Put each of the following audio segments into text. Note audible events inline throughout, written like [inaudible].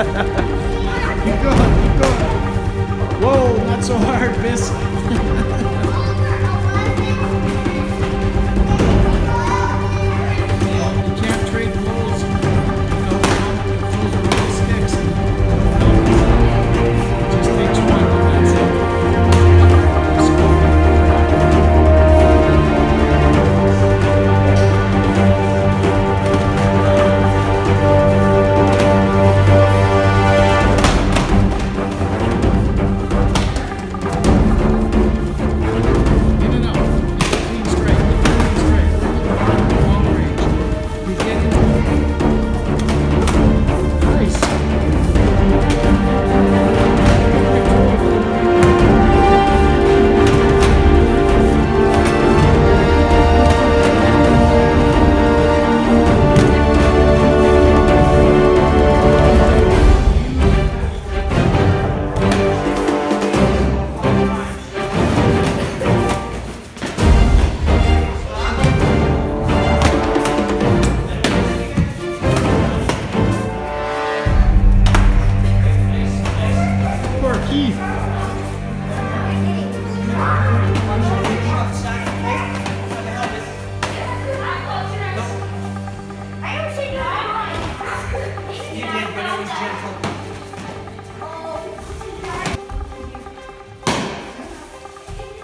[laughs] keep going, keep going. Whoa, not so hard, miss. [laughs]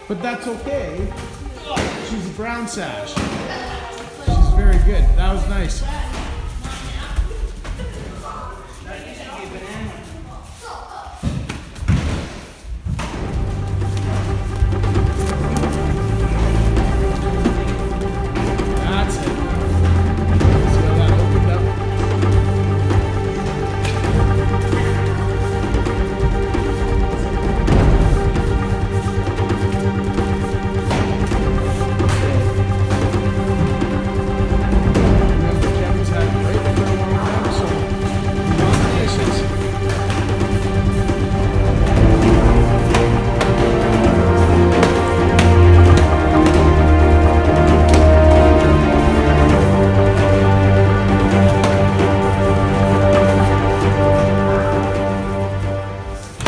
But that's okay. She's a brown sash. She's very good. That was nice.